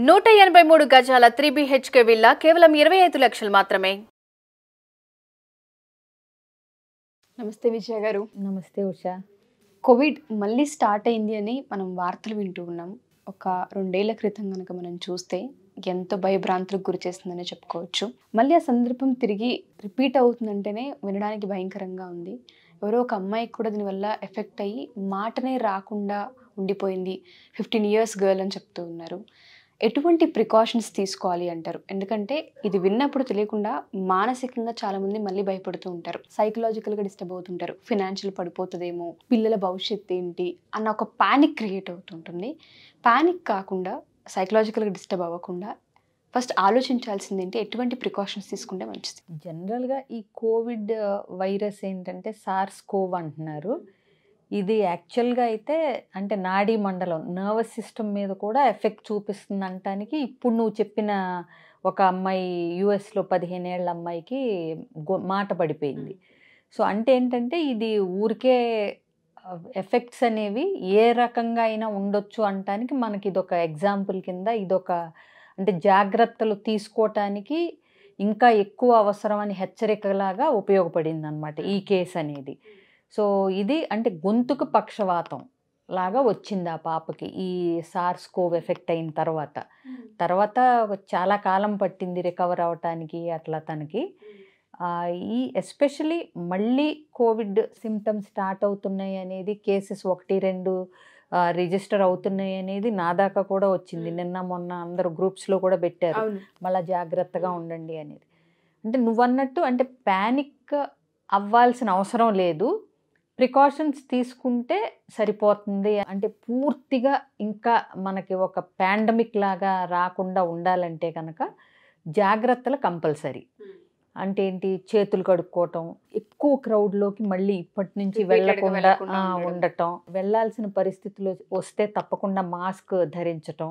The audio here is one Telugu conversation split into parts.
నూట ఎనభై మూడు గజాల త్రీ బిహెచ్కే విల్లా కేవలం ఇరవై ఐదు లక్షలు మాత్రమే. నమస్తే విజయ గారు. నమస్తే ఉషా. కోవిడ్ మళ్ళీ స్టార్ట్ అయింది అని మనం వార్తలు వింటూ ఉన్నాం. ఒక రెండేళ్ళ క్రితం కనుక మనం చూస్తే ఎంతో భయభ్రాంతులకు గురి చేస్తుందనే చెప్పుకోవచ్చు. మళ్ళీ ఆ సందర్భం తిరిగి రిపీట్ అవుతుందంటేనే వినడానికి భయంకరంగా ఉంది. ఎవరో ఒక అమ్మాయికి కూడా దీనివల్ల ఎఫెక్ట్ అయ్యి మాటనే రాకుండా ఉండిపోయింది. ఫిఫ్టీన్ ఇయర్స్ గర్ల్ అని చెప్తూ ఉన్నారు. ఎటువంటి ప్రికాషన్స్ తీసుకోవాలి అంటారు? ఎందుకంటే ఇది విన్నప్పుడు తెలియకుండా మానసికంగా చాలా మంది మళ్ళీ భయపడుతూ ఉంటారు. సైకలాజికల్గా డిస్టర్బ్ అవుతుంటారు. ఫినాన్షియల్ పడిపోతుందేమో? పిల్లల భవిష్యత్తు ఏంటి? అన్న ఒక ప్యానిక్ క్రియేట్ అవుతుంటుంది. ప్యానిక్ కాకుండా సైకలాజికల్గా డిస్టర్బ్ అవ్వకుండా ఫస్ట్ ఆలోచించాల్సింది ఏంటి? ఎటువంటి ప్రికాషన్స్ తీసుకుంటే మంచిది? జనరల్గా ఈ కోవిడ్ వైరస్ uh, ఏంటంటే సార్స్ కోవ్ అంటున్నారు. ఇది యాక్చువల్గా అయితే అంటే నాడీ మండలం నర్వస్ సిస్టమ్ మీద కూడా ఎఫెక్ట్ చూపిస్తుంది అనటానికి ఇప్పుడు నువ్వు చెప్పిన ఒక అమ్మాయి యుఎస్లో పదిహేను ఏళ్ళ అమ్మాయికి మాట పడిపోయింది. సో అంటే ఏంటంటే ఇది ఊరికే ఎఫెక్ట్స్ అనేవి ఏ రకంగా అయినా ఉండొచ్చు అనటానికి మనకి ఇదొక ఎగ్జాంపుల్ కింద ఇదొక అంటే జాగ్రత్తలు తీసుకోవటానికి ఇంకా ఎక్కువ అవసరం అని హెచ్చరికలాగా ఉపయోగపడింది అనమాట ఈ కేసు అనేది. సో ఇది అంటే గొంతుకు పక్షవాతం లాగా వచ్చింది ఆ పాపకి ఈ సార్స్ కోవ్ ఎఫెక్ట్ అయిన తర్వాత. తర్వాత చాలా కాలం పట్టింది రికవర్ అవటానికి అట్లా తనకి. ఈ ఎస్పెషలీ మళ్ళీ కోవిడ్ సిమ్టమ్స్ స్టార్ట్ అవుతున్నాయి అనేది కేసెస్ ఒకటి రెండు రిజిస్టర్ అవుతున్నాయి అనేది నా దాకా కూడా వచ్చింది. నిన్న మొన్న అందరు గ్రూప్స్లో కూడా పెట్టారు. మళ్ళీ జాగ్రత్తగా ఉండండి అనేది. అంటే నువ్వన్నట్టు అంటే ప్యానిక్ అవ్వాల్సిన అవసరం లేదు. ప్రికాషన్స్ తీసుకుంటే సరిపోతుంది. అంటే పూర్తిగా ఇంకా మనకి ఒక పాండమిక్ లాగా రాకుండా ఉండాలంటే కనుక జాగ్రత్తలు కంపల్సరీ. అంటే ఏంటి? చేతులు కడుక్కోవటం ఎక్కువ క్రౌడ్లోకి మళ్ళీ ఇప్పటి నుంచి వెళ్ళకుండా. ఉండటం. వెళ్ళాల్సిన పరిస్థితులు వస్తే తప్పకుండా మాస్క్ ధరించటం.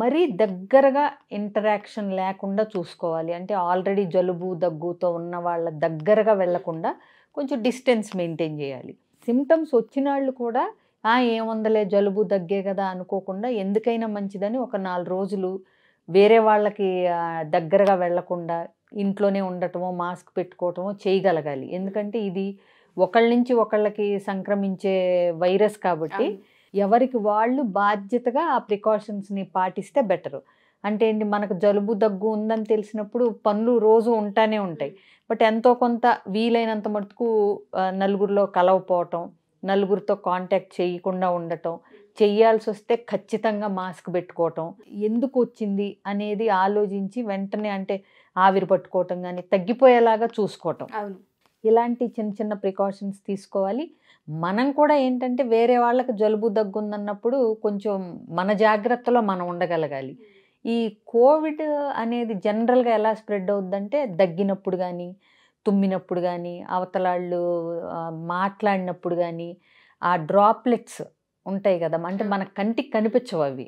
మరీ దగ్గరగా ఇంటరాక్షన్ లేకుండా చూసుకోవాలి. అంటే ఆల్రెడీ జలుబు దగ్గుతో ఉన్న వాళ్ళ దగ్గరగా వెళ్ళకుండా కొంచెం డిస్టెన్స్ మెయింటైన్ చేయాలి. సిమ్టమ్స్ వచ్చిన వాళ్ళు కూడా "ఆ, ఏముందలే జలుబు దగ్గే కదా అనుకోకుండా ఎందుకైనా మంచిదని ఒక నాలుగు రోజులు వేరే వాళ్ళకి దగ్గరగా వెళ్ళకుండా ఇంట్లోనే ఉండటమో మాస్క్ పెట్టుకోవటమో చేయగలగాలి. ఎందుకంటే ఇది ఒకళ్ళ నుంచి ఒకళ్ళకి సంక్రమించే వైరస్ కాబట్టి ఎవరికి వాళ్ళు బాధ్యతగా ఆ ప్రికాషన్స్ని పాటిస్తే బెటర్. అంటే ఏంటి? మనకు జలుబు దగ్గు ఉందని తెలిసినప్పుడు పనులు రోజు ఉంటానే ఉంటాయి. బట్ ఎంతో కొంత వీలైనంత మటుకు నలుగురిలో కలవపోవటం నలుగురితో కాంటాక్ట్ చేయకుండా ఉండటం చెయ్యాల్సి వస్తే ఖచ్చితంగా మాస్క్ పెట్టుకోవటం ఎందుకు వచ్చింది అనేది ఆలోచించి వెంటనే అంటే ఆవిరి పట్టుకోవటం కానీ తగ్గిపోయేలాగా చూసుకోవటం. అవును. ఇలాంటి చిన్న చిన్న ప్రికాషన్స్ తీసుకోవాలి. మనం కూడా ఏంటంటే వేరే వాళ్ళకి జలుబు దగ్గు ఉందన్నప్పుడు కొంచెం మన జాగ్రత్తలో మనం ఉండగలగాలి. ఈ కోవిడ్ అనేది జనరల్గా ఎలా స్ప్రెడ్ అవుద్దంటే దగ్గినప్పుడు కానీ తుమ్మినప్పుడు కానీ అవతలాళ్ళు మాట్లాడినప్పుడు కానీ ఆ డ్రాప్లెట్స్ ఉంటాయి కదా అంటే మన కంటికి కనిపించవు అవి.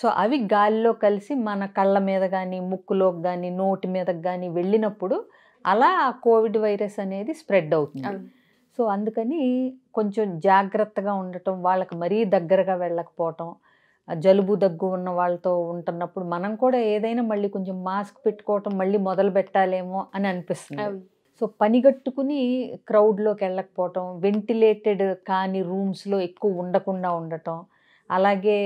సో అవి గాలిలో కలిసి మన కళ్ళ మీద కానీ ముక్కులోకి కానీ నోటి మీదకి కానీ వెళ్ళినప్పుడు అలా ఆ కోవిడ్ వైరస్ అనేది స్ప్రెడ్ అవుతుంది. సో అందుకని కొంచెం జాగ్రత్తగా ఉండటం వాళ్ళకి మరీ దగ్గరగా వెళ్ళకపోవటం జలుబు దగ్గు ఉన్న వాళ్ళతో ఉంటున్నప్పుడు మనం కూడా ఏదైనా మళ్ళీ కొంచెం మాస్క్ పెట్టుకోవటం మళ్ళీ మొదలు పెట్టాలేమో అని అనిపిస్తుంది. సో పనిగట్టుకుని క్రౌడ్లోకి వెళ్ళకపోవటం వెంటిలేటెడ్ కాని రూమ్స్లో ఎక్కువ ఉండకుండా ఉండటం అలాగే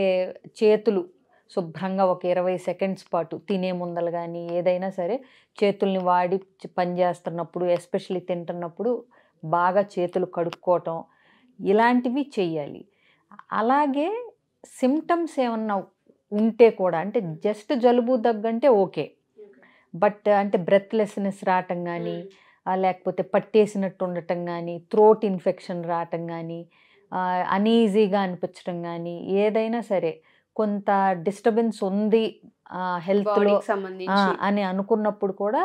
చేతులు శుభ్రంగా ఒక ఇరవై సెకండ్స్ పాటు తినే ముందలు కానీ ఏదైనా సరే చేతుల్ని వాడి పని చేస్తున్నప్పుడు ఎస్పెషల్లీ తింటున్నప్పుడు బాగా చేతులు కడుక్కోవటం ఇలాంటివి చెయ్యాలి. అలాగే సిమ్టమ్స్ ఏమన్నా ఉంటే కూడా అంటే జస్ట్ జలుబు దగ్గంటే ఓకే. బట్ అంటే బ్రెత్లెస్నెస్ రావటం కానీ లేకపోతే పట్టేసినట్టు ఉండటం కానీ థ్రోట్ ఇన్ఫెక్షన్ రావటం కానీ అనీజీగా అనిపించడం కానీ ఏదైనా సరే కొంత డిస్టర్బెన్స్ ఉంది హెల్త్లో అని అనుకున్నప్పుడు కూడా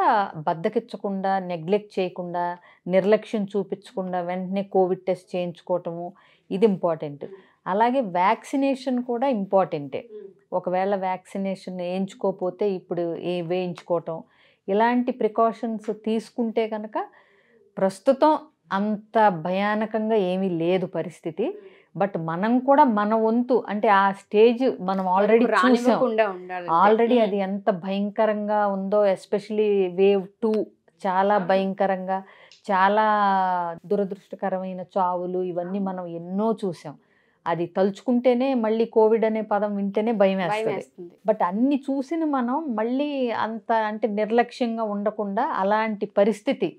బద్దకిచ్చకుండా నెగ్లెక్ట్ చేయకుండా నిర్లక్ష్యం చూపించకుండా వెంటనే కోవిడ్ టెస్ట్ చేయించుకోవటము ఇది ఇంపార్టెంట్. అలాగే వ్యాక్సినేషన్ కూడా ఇంపార్టెంటే. ఒకవేళ వ్యాక్సినేషన్ వేయించుకోకపోతే ఇప్పుడు ఏ వేయించుకోవటం ఇలాంటి ప్రికాషన్స్ తీసుకుంటే కనుక ప్రస్తుతం అంత భయానకంగా ఏమీ లేదు పరిస్థితి. బట్ మనం కూడా మన వంతు అంటే ఆ స్టేజ్ మనం ఆల్రెడీ చూసాం. ఆల్రెడీ అది ఎంత భయంకరంగా ఉందో ఎస్పెషలీ వేవ్ టూ చాలా భయంకరంగా చాలా దురదృష్టకరమైన చావులు ఇవన్నీ మనం ఎన్నో చూసాం. అది తలుచుకుంటేనే మళ్ళీ కోవిడ్ అనే పదం వింటేనే భయం వేస్తుంది. బట్ అన్ని చూసిన మనం మళ్ళీ అంత అంటే నిర్లక్ష్యంగా ఉండకుండా అలాంటి పరిస్థితి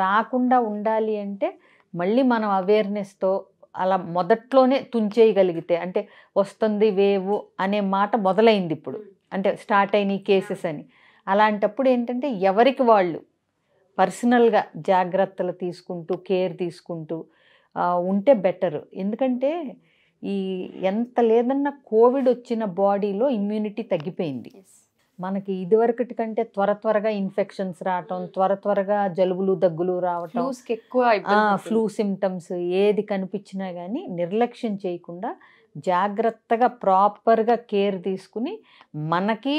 రాకుండా ఉండాలి అంటే మళ్ళీ మనం అవేర్నెస్తో అలా మొదట్లోనే తుంచేయగలిగితే అంటే వస్తుంది వేవు అనే మాట మొదలైంది ఇప్పుడు. అంటే స్టార్ట్ అయిన కేసెస్ అని. అలాంటప్పుడు ఏంటంటే ఎవరికి వాళ్ళు పర్సనల్గా జాగ్రత్తలు తీసుకుంటూ కేర్ తీసుకుంటూ ఉంటే బెటర్ ఎందుకంటే ఈ ఎంత లేదన్నా కోవిడ్ వచ్చిన బాడీలో ఇమ్యూనిటీ తగ్గిపోయింది. మనకి ఇదివరకటి కంటే త్వర త్వరగా ఇన్ఫెక్షన్స్ రావటం త్వర త్వరగా జలుబులు దగ్గులు రావటం ఎక్కువ. ఫ్లూ సిమ్టమ్స్ ఏది కనిపించినా కానీ నిర్లక్ష్యం చేయకుండా జాగ్రత్తగా ప్రాపర్గా కేర్ తీసుకుని మనకి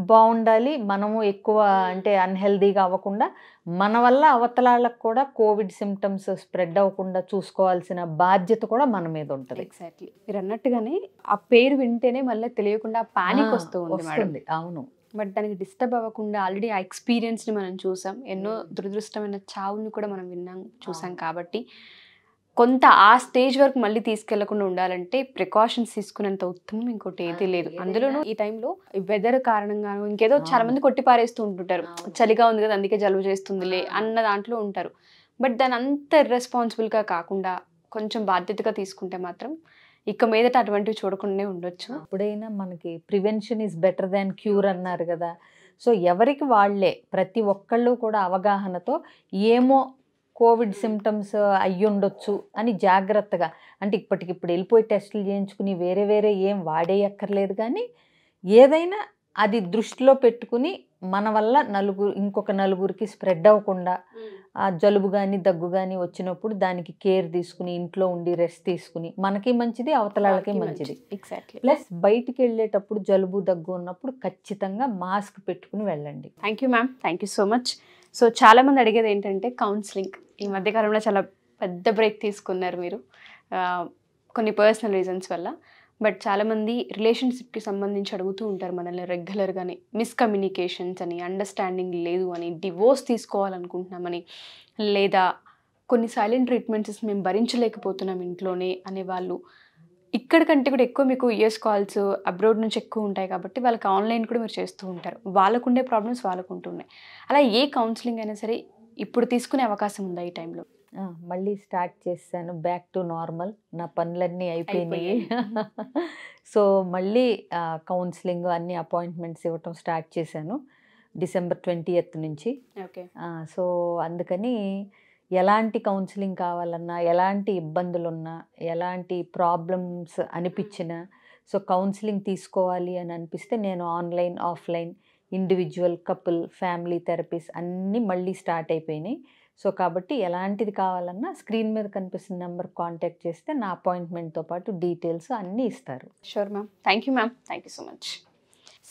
బాగుండాలి. మనము ఎక్కువ అంటే అన్హెల్దీగా అవ్వకుండా మన వల్ల అవతలాళ్ళకు కూడా కోవిడ్ సిమ్టమ్స్ స్ప్రెడ్ అవ్వకుండా చూసుకోవాల్సిన బాధ్యత కూడా మన మీద ఉంటుంది. ఎగ్జాక్ట్లీ. మీరు అన్నట్టుగానే ఆ పేరు వింటేనే మళ్ళీ తెలియకుండా పానిక్ వస్తూ ఉంది అవును. బట్ దానికి డిస్టర్బ్ అవ్వకుండా ఆల్రెడీ ఆ ఎక్స్పీరియన్స్ని మనం చూసాం. ఎన్నో దురదృష్టమైన చావుని కూడా మనం విన్నాం చూసాం కాబట్టి. కొంత ఆ స్టేజ్ వరకు మళ్ళీ తీసుకెళ్ళకుండా ఉండాలంటే ప్రికాషన్స్ తీసుకునేంత ఉత్తమం ఇంకోటి ఏది లేదు. అందులోనూ ఈ టైంలో వెదర్ కారణంగాను ఇంకేదో చాలా. మంది కొట్టి పారేస్తూ ఉంటుంటారు. చలిగా ఉంది కదా అందుకే జలుబు చేస్తుందిలే అన్న దాంట్లో ఉంటారు. బట్ దాని అంత irresponsible గా కాకుండా కొంచెం బాధ్యతగా తీసుకుంటే మాత్రం ఇక మీదట అటువంటివి చూడకుండానే ఉండొచ్చు. ఎప్పుడైనా మనకి prevention is better than cure అన్నారు కదా. సో ఎవరికి వాళ్ళే ప్రతి ఒక్కళ్ళు కూడా అవగాహనతో ఏమో కోవిడ్ సిమ్టమ్స్ అయ్యుండొచ్చు అని జాగ్రత్తగా. అంటే ఇప్పటికిప్పుడు వెళ్ళిపోయి టెస్టులు చేయించుకుని వేరే వేరే ఏం వాడేయక్కర్లేదు కానీ ఏదైనా అది దృష్టిలో పెట్టుకుని మన వల్ల నలుగురు ఇంకొక నలుగురికి స్ప్రెడ్ అవ్వకుండా ఆ జలుబు కానీ దగ్గు కానీ వచ్చినప్పుడు దానికి కేర్ తీసుకుని ఇంట్లో ఉండి రెస్ట్ తీసుకుని మనకి మంచిది అవతలాళ్ళకి మంచిది. ఎగ్జాక్ట్లీ ప్లస్ బయటికి వెళ్ళేటప్పుడు జలుబు దగ్గు ఉన్నప్పుడు ఖచ్చితంగా మాస్క్ పెట్టుకుని వెళ్ళండి. Thank you ma'am thank you so much so చాలా మంది అడిగేది ఏంటంటే కౌన్సిలింగ్ ఈ మధ్యకాలంలో చాలా పెద్ద బ్రేక్ తీసుకున్నారు మీరు కొన్ని పర్సనల్ రీజన్స్ వల్ల. బట్ చాలామంది రిలేషన్షిప్కి సంబంధించి అడుగుతూ ఉంటారు మనల్ని రెగ్యులర్గానే. మిస్కమ్యూనికేషన్స్ అని అండర్స్టాండింగ్ లేదు అని డివోర్స్ తీసుకోవాలనుకుంటున్నామని లేదా కొన్ని సైలెంట్ ట్రీట్మెంట్స్ మేము భరించలేకపోతున్నాం ఇంట్లోనే అనే వాళ్ళు. ఇక్కడ కంటే కూడా ఎక్కువ మీకు యూఎస్ కాల్స్ అబ్రాడ్ నుంచి ఎక్కువ ఉంటాయి కాబట్టి వాళ్ళకి ఆన్లైన్ కూడా మీరు చేస్తూ ఉంటారు. వాళ్ళకుండే ప్రాబ్లమ్స్ వాళ్ళకు ఉంటున్నాయి అలా ఏ కౌన్సిలింగ్ అయినా సరే ఇప్పుడు తీసుకునే అవకాశం ఉందా ఈ టైంలో? మళ్ళీ స్టార్ట్ చేశాను. బ్యాక్ టు నార్మల్ నా పనులన్నీ అయిపోయినాయి. సో మళ్ళీ కౌన్సిలింగ్ అన్ని అపాయింట్మెంట్స్ ఇవ్వటం స్టార్ట్ చేశాను. డిసెంబర్ ట్వంటీ నుంచి. ఓకే. ఆ, సో అందుకని ఎలాంటి కౌన్సిలింగ్ కావాలన్నా ఎలాంటి ఇబ్బందులున్నా ఎలాంటి ప్రాబ్లమ్స్ అనిపించినా సో కౌన్సిలింగ్ తీసుకోవాలి అని అనిపిస్తే నేను online offline individual couple family therapies అన్నీ మళ్ళీ స్టార్ట్ అయిపోయినాయి. సో కాబట్టి ఎలాంటిది కావాలన్నా స్క్రీన్ మీద కనిపిస్తున్న నెంబర్ కాంటాక్ట్ చేస్తే నా అపాయింట్మెంట్తో పాటు డీటెయిల్స్ అన్నీ ఇస్తారు. Sure ma'am thank you ma'am thank you so much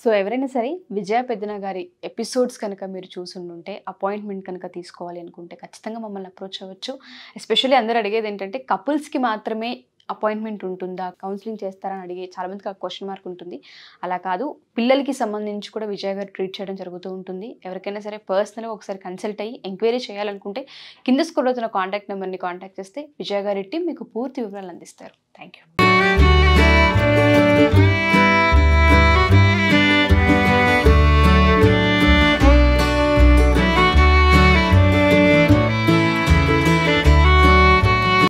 so ఎవరైనా సరే విజయ పెద్దన గారి ఎపిసోడ్స్ కనుక మీరు చూసుంటుంటే అపాయింట్మెంట్ కనుక తీసుకోవాలి అనుకుంటే ఖచ్చితంగా మమ్మల్ని అప్రోచ్ అవ్వచ్చు. ఎస్పెషల్లీ అందరూ అడిగేది ఏంటంటే కపుల్స్కి మాత్రమే అపాయింట్మెంట్ ఉంటుందా? కౌన్సిలింగ్ చేస్తారని అడిగే చాలా మందికి ఆ క్వశ్చన్ మార్క్ ఉంటుంది. అలా కాదు పిల్లలకి సంబంధించి కూడా విజయ్ గారు ట్రీట్ చేయడం జరుగుతూ ఉంటుంది. ఎవరికైనా సరే పర్సనల్గా ఒకసారి కన్సల్ట్ అయ్యి ఎంక్వైరీ చేయాలనుకుంటే కింద స్కూల్లో తన కాంటాక్ట్ నెంబర్ని కాంటాక్ట్ చేస్తే విజయ్ గారి టీం మీకు పూర్తి వివరాలు అందిస్తారు. Thank you